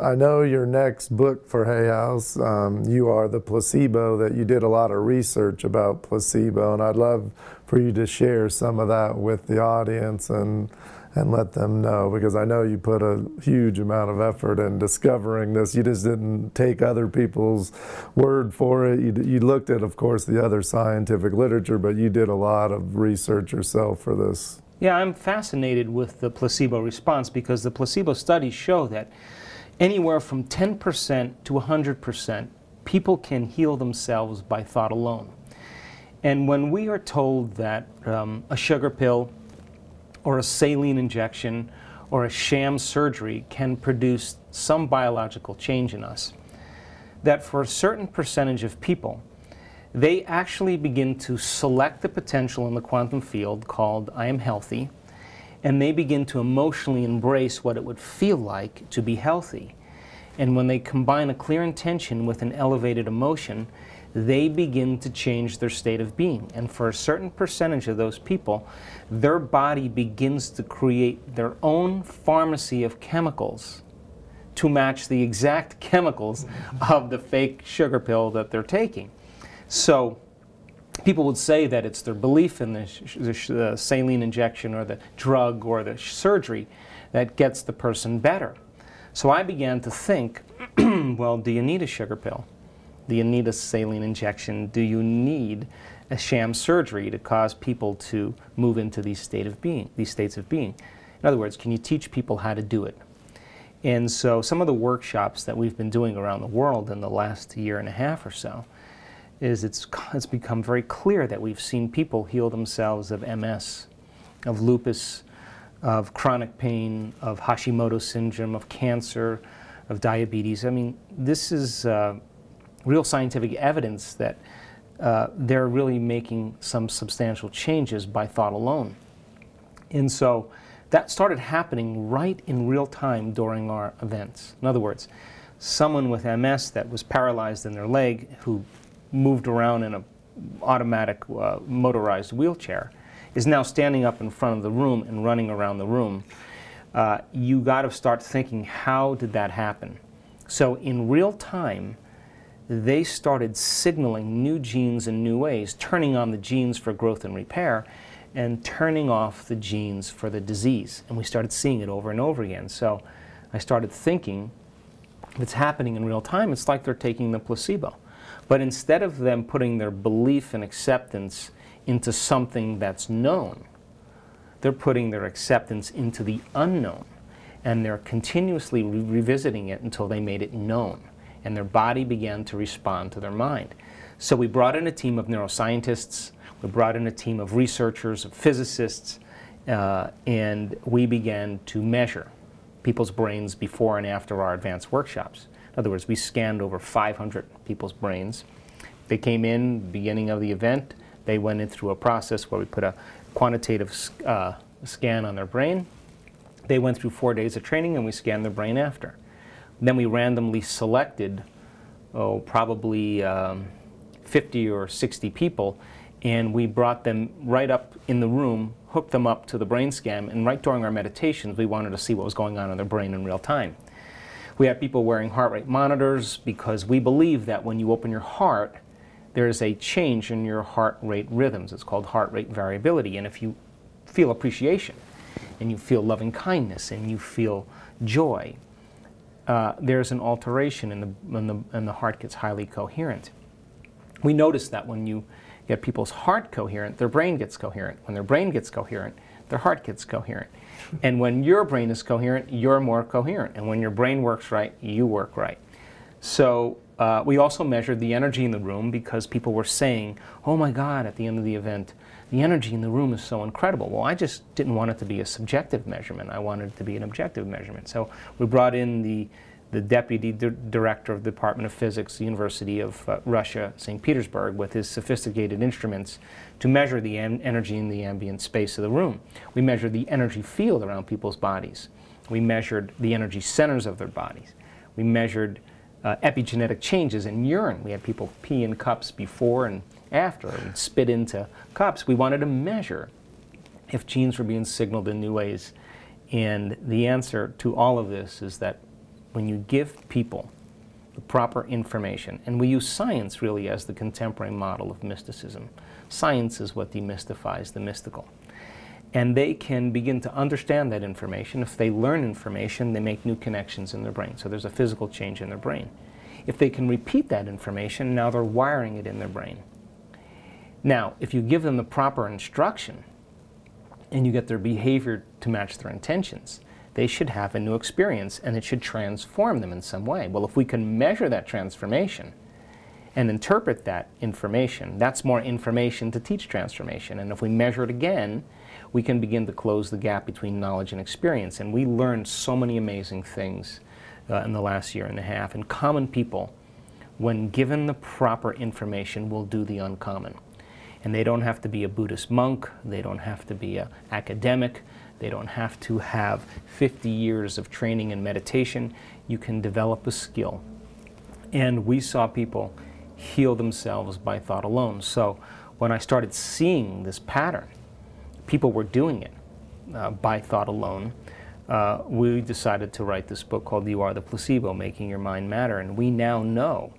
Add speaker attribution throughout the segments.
Speaker 1: I know your next book for Hay House, um, you are the placebo, that you did a lot of research about placebo, and I'd love for you to share some of that with the audience and and let them know because I know you put a huge amount of effort in discovering this. You just didn't take other people's word for it. You, you looked at, of course, the other scientific literature, but you did a lot of research yourself for this.
Speaker 2: Yeah, I'm fascinated with the placebo response because the placebo studies show that anywhere from 10% to 100% people can heal themselves by thought alone. And when we are told that um, a sugar pill or a saline injection or a sham surgery can produce some biological change in us, that for a certain percentage of people, they actually begin to select the potential in the quantum field called I am healthy, and they begin to emotionally embrace what it would feel like to be healthy. And when they combine a clear intention with an elevated emotion, they begin to change their state of being. And for a certain percentage of those people, their body begins to create their own pharmacy of chemicals to match the exact chemicals of the fake sugar pill that they're taking. So people would say that it's their belief in the, the saline injection or the drug or the surgery that gets the person better. So I began to think, well, do you need a sugar pill? Do you need a saline injection? Do you need a sham surgery to cause people to move into these state of being, these states of being? In other words, can you teach people how to do it? And so some of the workshops that we've been doing around the world in the last year and a half or so is it's, it's become very clear that we've seen people heal themselves of MS, of lupus, of chronic pain, of Hashimoto syndrome, of cancer, of diabetes. I mean, this is uh, real scientific evidence that uh, they're really making some substantial changes by thought alone. And so that started happening right in real time during our events. In other words, someone with MS that was paralyzed in their leg who moved around in an automatic uh, motorized wheelchair is now standing up in front of the room and running around the room. Uh, you got to start thinking, how did that happen? So in real time, they started signaling new genes in new ways, turning on the genes for growth and repair and turning off the genes for the disease. And we started seeing it over and over again. So I started thinking, if it's happening in real time, it's like they're taking the placebo. But instead of them putting their belief and acceptance into something that's known, they're putting their acceptance into the unknown. And they're continuously re revisiting it until they made it known and their body began to respond to their mind. So we brought in a team of neuroscientists, we brought in a team of researchers, of physicists, uh, and we began to measure people's brains before and after our advanced workshops. In other words, we scanned over 500 people's brains. They came in beginning of the event. They went in through a process where we put a quantitative uh, scan on their brain. They went through four days of training and we scanned their brain after. Then we randomly selected, oh, probably um, 50 or 60 people, and we brought them right up in the room, hooked them up to the brain scan, and right during our meditations, we wanted to see what was going on in their brain in real time. We have people wearing heart rate monitors because we believe that when you open your heart, there is a change in your heart rate rhythms. It's called heart rate variability. And if you feel appreciation, and you feel loving kindness, and you feel joy, uh, there's an alteration and the, the, and the heart gets highly coherent. We notice that when you get people's heart coherent, their brain gets coherent. When their brain gets coherent, their heart gets coherent. And when your brain is coherent, you're more coherent. And when your brain works right, you work right. So uh, we also measured the energy in the room because people were saying, oh my God, at the end of the event, the energy in the room is so incredible. Well, I just didn't want it to be a subjective measurement. I wanted it to be an objective measurement. So we brought in the, the deputy di director of the Department of Physics, University of uh, Russia, St. Petersburg, with his sophisticated instruments to measure the energy in the ambient space of the room. We measured the energy field around people's bodies. We measured the energy centers of their bodies. We measured uh, epigenetic changes in urine. We had people pee in cups before and after and spit into cups. We wanted to measure if genes were being signaled in new ways. And the answer to all of this is that when you give people the proper information, and we use science really as the contemporary model of mysticism. Science is what demystifies the mystical. And they can begin to understand that information. If they learn information, they make new connections in their brain. So there's a physical change in their brain. If they can repeat that information, now they're wiring it in their brain. Now, if you give them the proper instruction and you get their behavior to match their intentions, they should have a new experience and it should transform them in some way. Well, if we can measure that transformation and interpret that information, that's more information to teach transformation. And if we measure it again, we can begin to close the gap between knowledge and experience. And we learned so many amazing things uh, in the last year and a half. And common people, when given the proper information, will do the uncommon. And they don't have to be a Buddhist monk, they don't have to be an academic, they don't have to have 50 years of training in meditation. You can develop a skill. And we saw people heal themselves by thought alone. So when I started seeing this pattern, people were doing it uh, by thought alone. Uh, we decided to write this book called You Are the Placebo Making Your Mind Matter. And we now know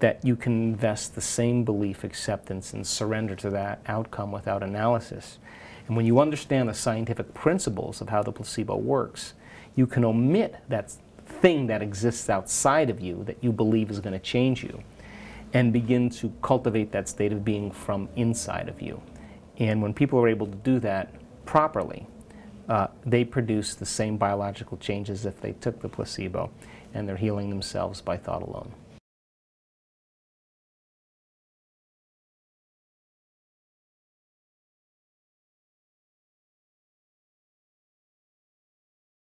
Speaker 2: that you can invest the same belief, acceptance, and surrender to that outcome without analysis. And when you understand the scientific principles of how the placebo works, you can omit that thing that exists outside of you that you believe is going to change you and begin to cultivate that state of being from inside of you. And when people are able to do that properly, uh, they produce the same biological changes if they took the placebo, and they're healing themselves by thought alone.